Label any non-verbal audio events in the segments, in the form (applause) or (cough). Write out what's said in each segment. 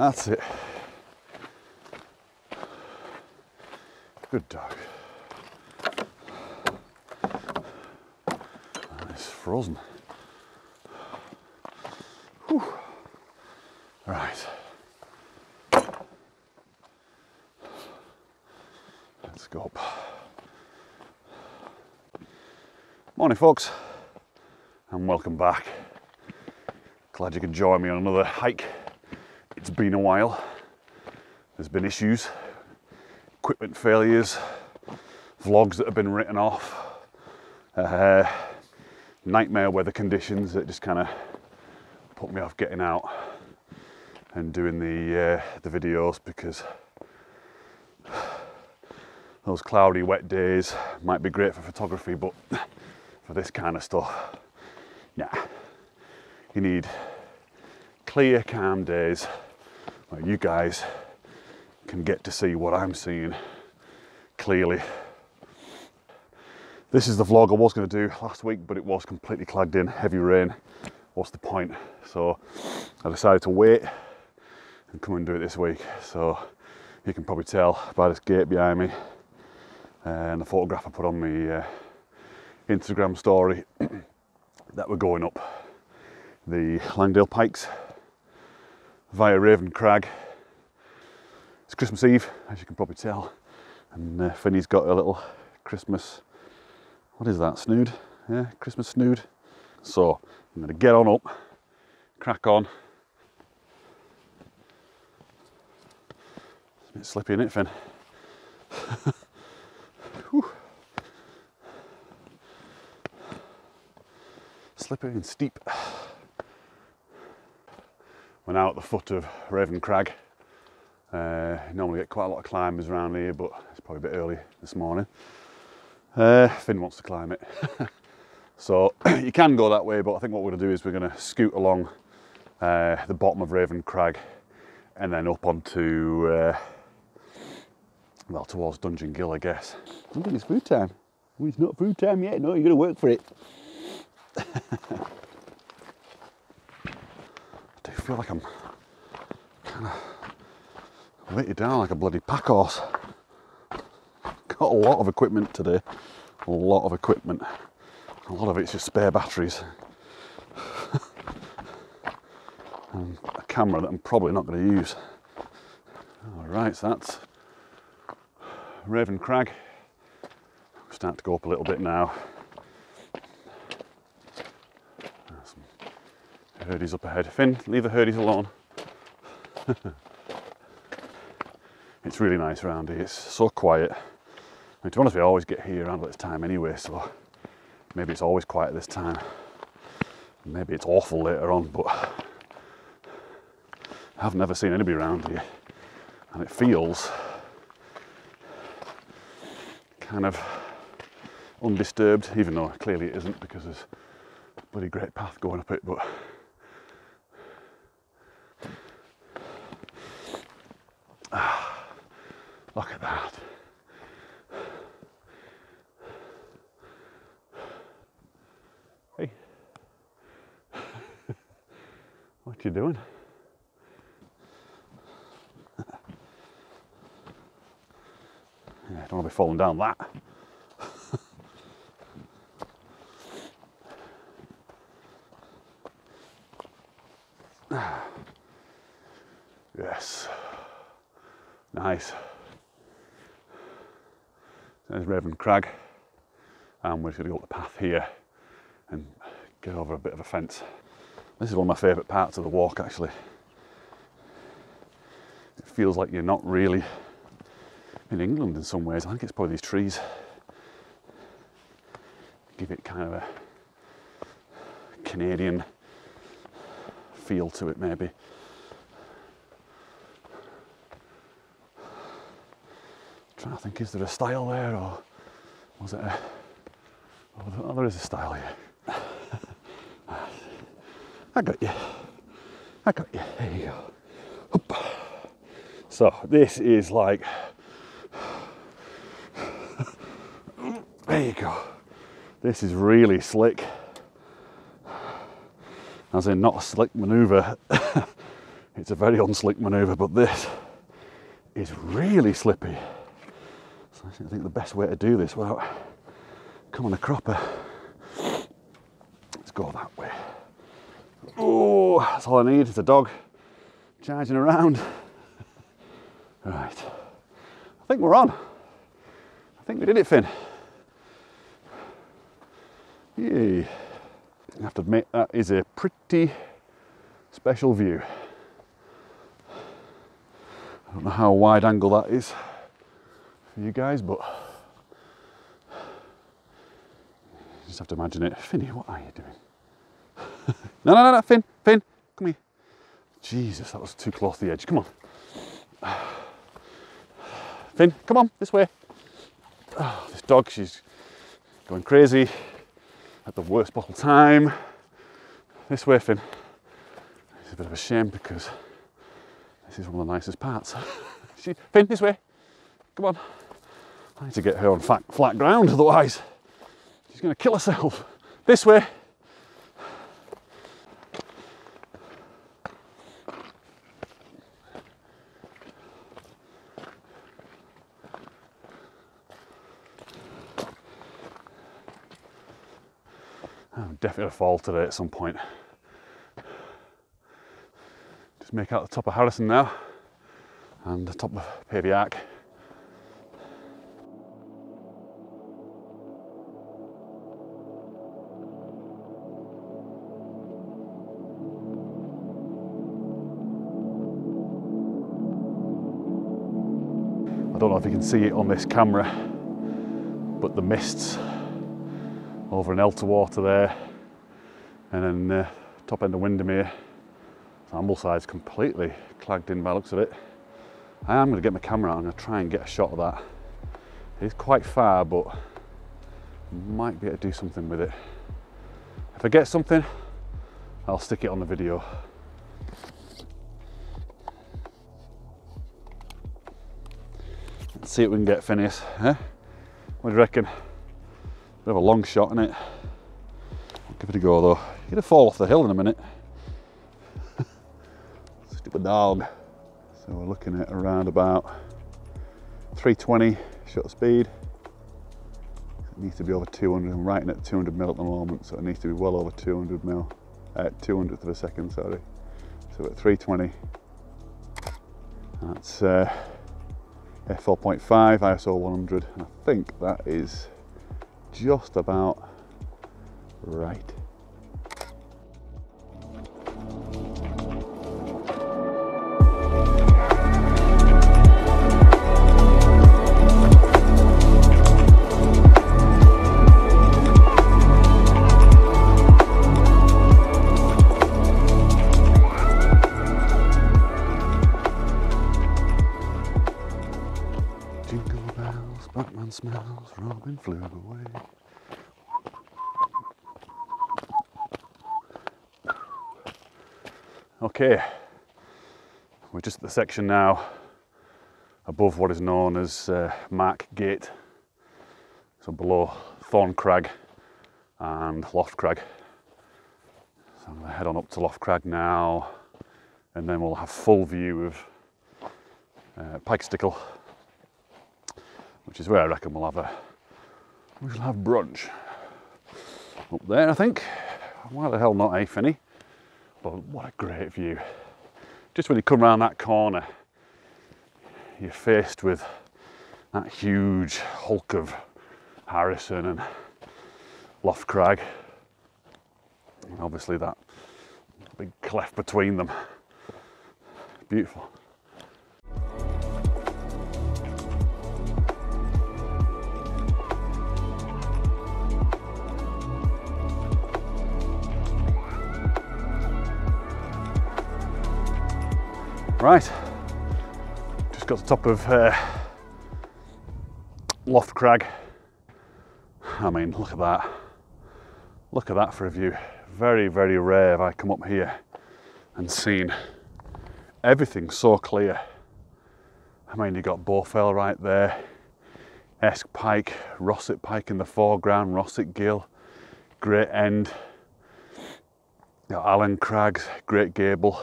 That's it. Good dog. It's frozen. Whew. Right. Let's go up. Morning, folks, and welcome back. Glad you can join me on another hike. It's been a while. There's been issues, equipment failures, vlogs that have been written off, uh, nightmare weather conditions that just kind of put me off getting out and doing the uh, the videos because those cloudy, wet days might be great for photography, but for this kind of stuff, yeah, you need clear, calm days where you guys can get to see what I'm seeing clearly. This is the vlog I was going to do last week, but it was completely clagged in, heavy rain. What's the point? So I decided to wait and come and do it this week. So you can probably tell by this gate behind me and the photograph I put on my uh, Instagram story (clears throat) that we're going up the Langdale Pikes via Raven Crag. It's Christmas Eve, as you can probably tell, and uh, Finney's got a little Christmas. What is that? Snood? Yeah, Christmas snood. So I'm going to get on up, crack on. It's a bit slippy in it, Finn. (laughs) Slippery and steep. We're now at the foot of Raven Crag. Uh, normally get quite a lot of climbers around here, but it's probably a bit early this morning. Uh, Finn wants to climb it. (laughs) so (clears throat) you can go that way, but I think what we're to do is we're going to scoot along uh, the bottom of Raven Crag and then up onto, uh, well, towards Dungeon Gill, I guess. I think it's food time. Well, it's not food time yet. No, you're to work for it. (laughs) I feel like I'm kind of weighted down like a bloody pack horse. Got a lot of equipment today. A lot of equipment. A lot of it's just spare batteries. (laughs) and a camera that I'm probably not going to use. Alright, so that's Raven Crag. Start to go up a little bit now. Herdies up ahead. Finn, leave the herdies alone. (laughs) it's really nice around here. It's so quiet. I mean, to be honest, we always get here around this time anyway, so maybe it's always quiet this time. Maybe it's awful later on, but I've never seen anybody around here, and it feels kind of undisturbed, even though clearly it isn't because there's a bloody great path going up it, but Ah, look at that. Hey. What you doing? yeah, don't want to be falling down that. (sighs) yes. Nice. There's Raven Crag, and we're just going to go up the path here and get over a bit of a fence. This is one of my favourite parts of the walk actually. It feels like you're not really in England in some ways. I think it's probably these trees give it kind of a Canadian feel to it maybe. I'm trying to think, is there a style there or was it a. Oh, oh there is a style here. I got you. I got you. There you go. So this is like. There you go. This is really slick. As in, not a slick manoeuvre. (laughs) it's a very unslick manoeuvre, but this is really slippy. So I think the best way to do this without coming a cropper, let's go that way. Oh, that's all I need. It's a dog charging around. Right, I think we're on. I think we did it, Finn. Yay. I have to admit, that is a pretty special view. I don't know how wide angle that is for you guys, but you just have to imagine it. Finny, what are you doing? No, no, no, no, Finn, Finn, come here. Jesus, that was too close to the edge. Come on. (sighs) Finn, come on, this way. Oh, (sighs) this dog, she's going crazy at the worst possible time. This way, Finn. It's a bit of a shame because this is one of the nicest parts. (laughs) she, Finn, this way. Come on. I need to get her on flat, flat ground, otherwise she's going to kill herself. This way. A fall today at some point. Just make out the top of Harrison now and the top of Pavey Ark. I don't know if you can see it on this camera, but the mists over in Elterwater there, and then uh, top end of Windermere. Ambleside's completely clagged in by looks of it. I am going to get my camera out and try and get a shot of that. It's quite far, but might be able to do something with it. If I get something, I'll stick it on the video. Let's see what we can get, Phineas. Eh? What do you reckon? Bit of a long shot, in it? I'll give it a go though. Gonna fall off the hill in a minute. (laughs) Stupid dog. So we're looking at around about 320 shutter speed. It needs to be over 200. I'm writing at 200 mil at the moment, so it needs to be well over 200 mil. At 200th of a second, sorry. So at 320, that's uh, f4.5 ISO 100. I think that is just about right. Okay, we're just at the section now above what is known as uh, Mark Gate, so below Thorn Crag and Loft Crag. So I'm going to head on up to Loft Crag now, and then we'll have full view of uh, Pike Stickle, which is where I reckon we'll have a we shall have brunch up there. I think. Why the hell not, eh, Finny? But what a great view. Just when you come around that corner, you're faced with that huge hulk of Harrison and Loft Crag. And obviously that big cleft between them. Beautiful. Right, just got to the top of uh, Loft Crag. I mean, look at that. Look at that for a view. Very, very rare have I come up here and seen everything so clear. I mean, you got Bowfell right there, Esk Pike, Rossett Pike in the foreground, Rossett Gill, Great End, Allen Crags, Great Gable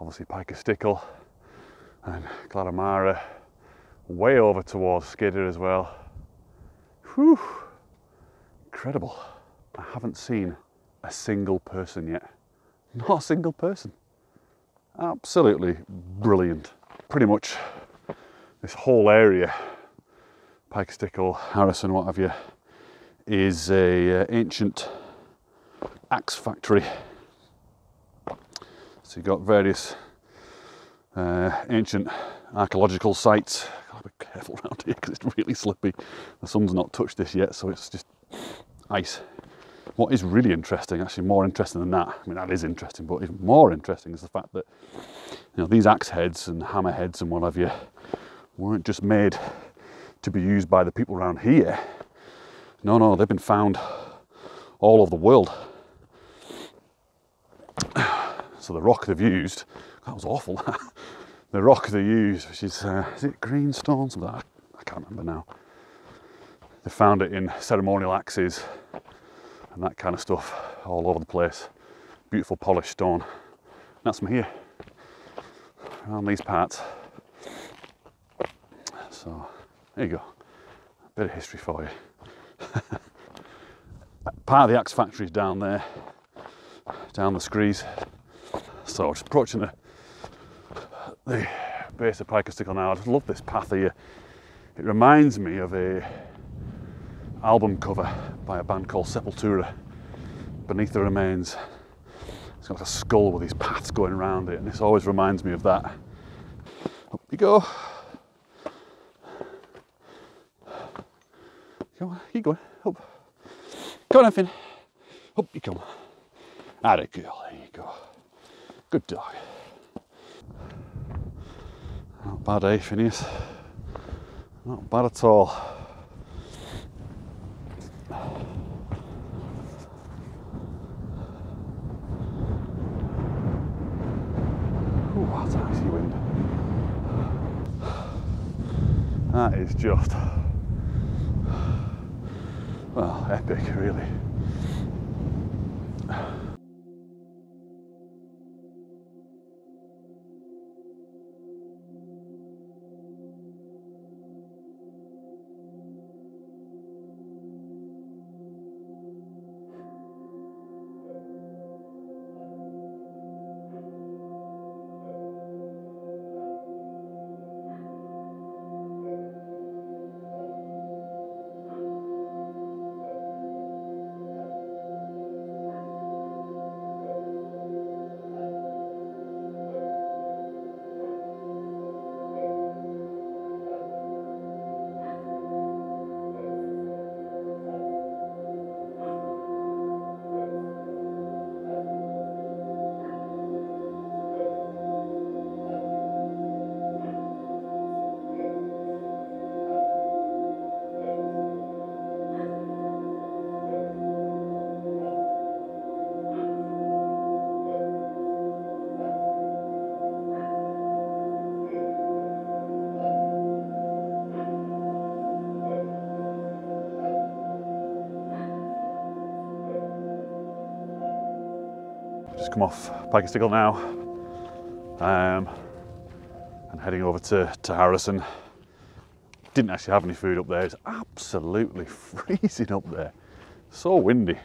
obviously Pike Stickle and Glaramara way over towards Skiddaw as well. Whew, incredible. I haven't seen a single person yet. Not a single person. Absolutely brilliant. Pretty much this whole area, Pike Stickle, Harrison, what have you, is a uh, ancient axe factory. So you've got various uh, ancient archaeological sites. Gotta be careful (laughs) around here because it's really slippy. The sun's not touched this yet, so it's just ice. What is really interesting, actually more interesting than that, I mean that is interesting, but even more interesting is the fact that you know these axe heads and hammer heads and what have you weren't just made to be used by the people around here. No, no, they've been found all over the world. So the rock they've used, that was awful. the rock they used, which is, uh, is it greenstone? Something like I can't remember now. They found it in ceremonial axes and that kind of stuff all over the place. Beautiful polished stone. That's from here, around these parts. So there you go, a bit of history for you. (laughs) Part of the axe factory is down there, down the screes. So just approaching the, the base of Pike Stickle now. I just love this path here. It reminds me of a album cover by a band called Sepultura. Beneath the remains, it's got like a skull with these paths going around it, and this always reminds me of that. Up you go. Go on, keep going. Up. Come on, Finn. Up you come. Atta girl, there you go. Good dog. Not bad, eh, Phineas? Not bad at all. Ooh, that's icy wind. That is just, well, epic, really. Just come off Pike Stickle now um, and heading over to, to Harrison. Didn't actually have any food up there. It's absolutely (laughs) freezing up there. So windy.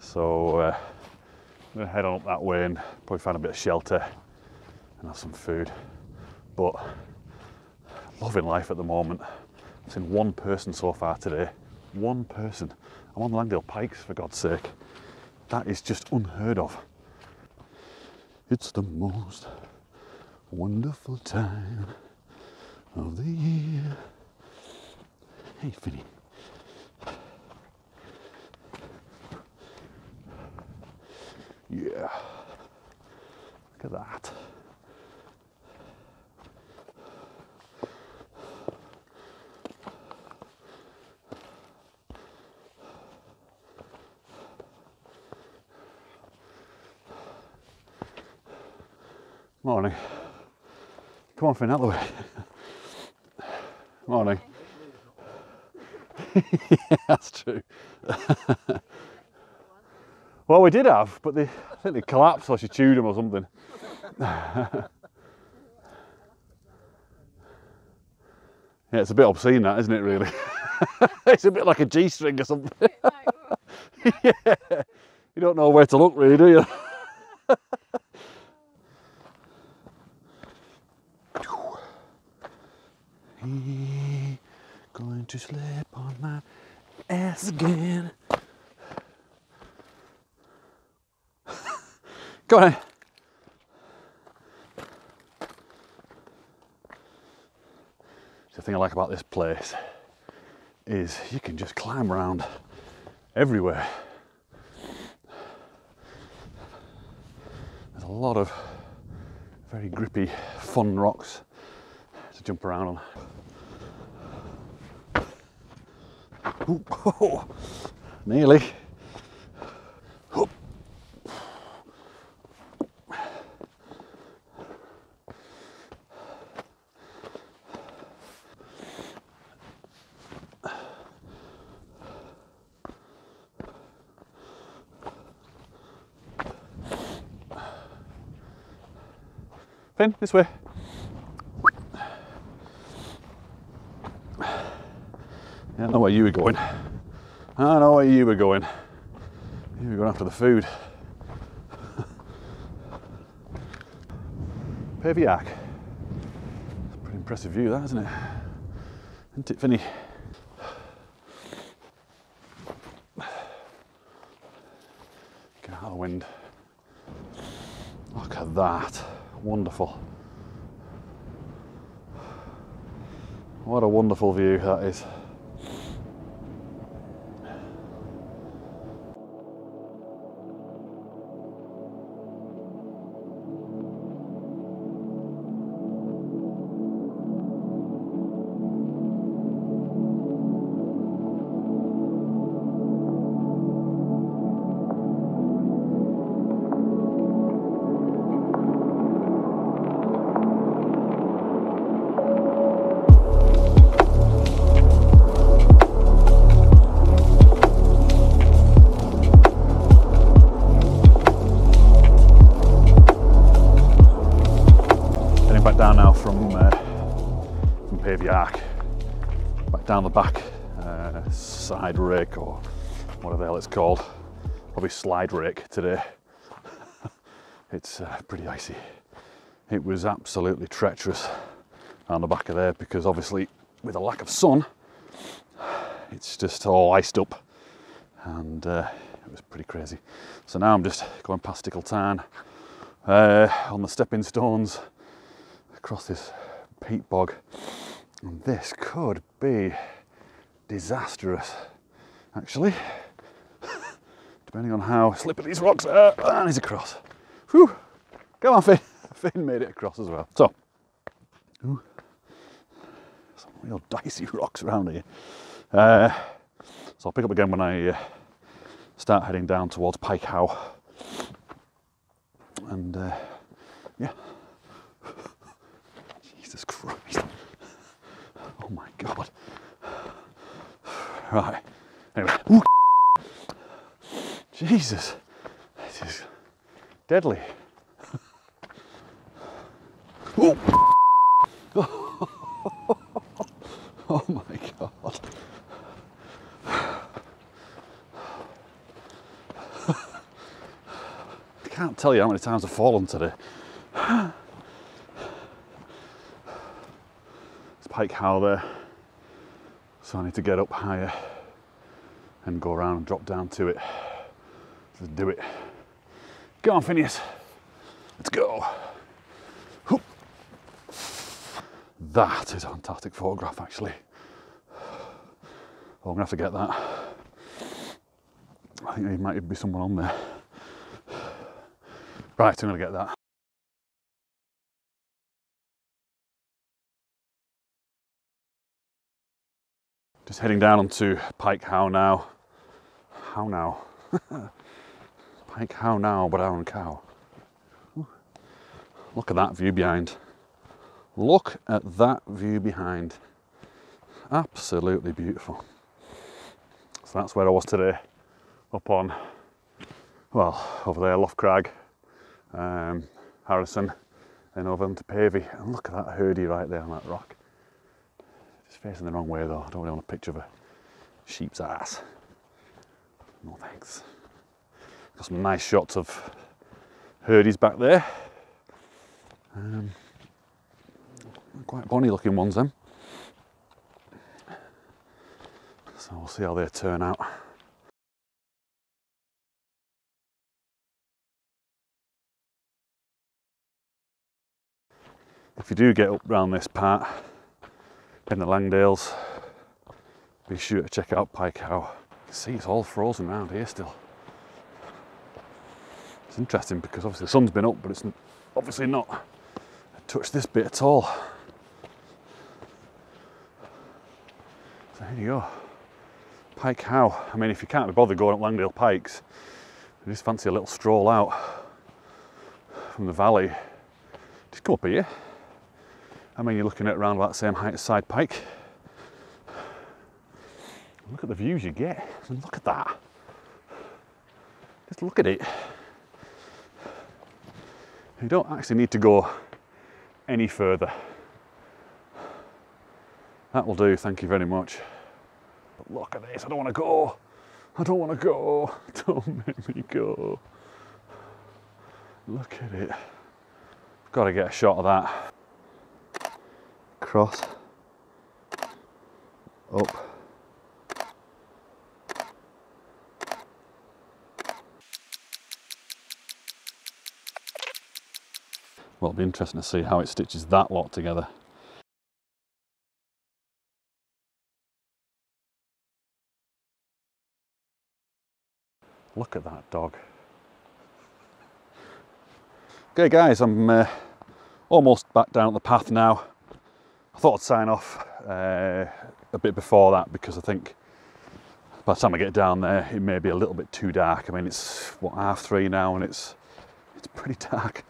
So uh, I'm gonna head on up that way and probably find a bit of shelter and have some food. But loving life at the moment. I've seen one person so far today. One person. I'm on Langdale Pikes for God's sake. That is just unheard of. It's the most wonderful time of the year. Hey, Finny. Yeah. Look at that. Morning. Come on, Finn, out the way. Morning. (laughs) yeah, that's true. (laughs) well, we did have, but they, I think they collapsed or she chewed them or something. (laughs) yeah, it's a bit obscene, that isn't it? Really, it's a bit like a G-string or something. yeah, you don't know where to look, really, do you? He going to slip on my ass again. (laughs) Go on. The thing I like about this place is you can just climb around everywhere. There's a lot of very grippy, fun rocks to jump around on. Ooh, oh, nearly. Oop. Finn, this way. I don't know where you were going. I don't know where you were going. You were going after the food. Pavey Ark. Pretty impressive view, that isn't it? Isn't it, Finny? Get out of the wind. Look at that. Wonderful. What a wonderful view that is. Whatever the hell it's called. Probably slide rake today. (laughs) it's uh, pretty icy. It was absolutely treacherous on the back of there because obviously with a lack of sun, it's just all iced up and uh, it was pretty crazy. So now I'm just going past Tickle uh, on the stepping stones across this peat bog. And this could be disastrous, actually, depending on how slippery these rocks are. And he's across. Whew. Come on, Finn. (laughs) Finn made it across as well. So, ooh, some real dicey (laughs) rocks around here. Uh, so I'll pick up again when I uh, start heading down towards Pike. And uh, yeah. (laughs) Jesus Christ. Oh my God. (sighs) Right. Anyway. Ooh. Jesus. This is deadly. Ooh. (laughs) Oh my God. I can't tell you how many times I've fallen today. It's Pike Howe there. So I need to get up higher and go around and drop down to it. Let's do it. Go on, Phineas. Let's go. Hoop. That is a fantastic photograph, actually. Oh, I'm gonna have to get that. I think there might be someone on there. Right, I'm gonna get that. Just heading down onto Pike Howe now. How now? (laughs) Pike Howe now, but Aaron Cow. Look at that view behind. Look at that view behind. Absolutely beautiful. So that's where I was today, up on, well, over there, Loft Crag, um, Harrison, and over onto Pavey. And look at that herdie right there on that rock. It's facing the wrong way though. I don't really want a picture of a sheep's ass. No thanks. Got some nice shots of herdies back there. Um, quite bonny looking ones then. So we'll see how they turn out. If you do get up round this part in the Langdales, be sure to check out Pike Howe. You can see it's all frozen around here still. It's interesting because obviously the sun's been up, but it's obviously not touched this bit at all. So here you go. Pike Howe. I mean, if you can't be bothered going up Langdale Pikes, you just fancy a little stroll out from the valley. Just come up here. I mean, you're looking at around about the same height as Side Pike. Look at the views you get. And look at that. Just look at it. You don't actually need to go any further. That will do, thank you very much. But look at this, I don't want to go. I don't want to go. (laughs) Don't make me go. Look at it. Got to get a shot of that. Cross. Up. Well, it'll be interesting to see how it stitches that lot together. Look at that dog. Okay guys, I'm uh, almost back down the path now. I thought I'd sign off uh, a bit before that because I think by the time I get down there it may be a little bit too dark. I mean it's what half three now and it's it's pretty dark.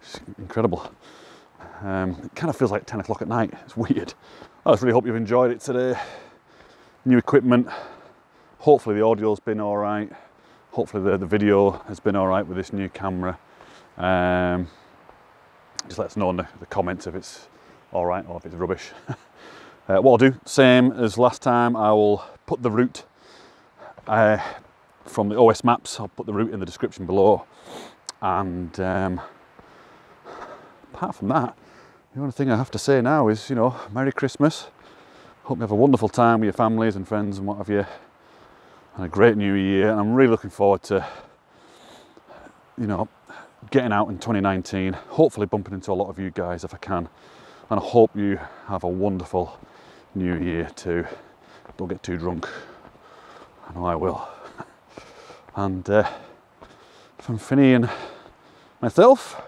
It's incredible. Um, it kind of feels like 10 o'clock at night. It's weird. I just really hope you've enjoyed it today. New equipment. Hopefully the audio's been all right. Hopefully the, the video has been all right with this new camera. Um, just let us know in the, the, comments if it's all right or if it's rubbish. (laughs) uh, what I'll do, same as last time, I will put the route uh, from the OS maps. I'll put the route in the description below. And um, apart from that, the only thing I have to say now is, you know, Merry Christmas. Hope you have a wonderful time with your families and friends and what have you. And a great new year. And I'm really looking forward to, you know, getting out in 2019. Hopefully bumping into a lot of you guys if I can. And I hope you have a wonderful new year too. Don't get too drunk. I know I will. And uh, from Finney and myself,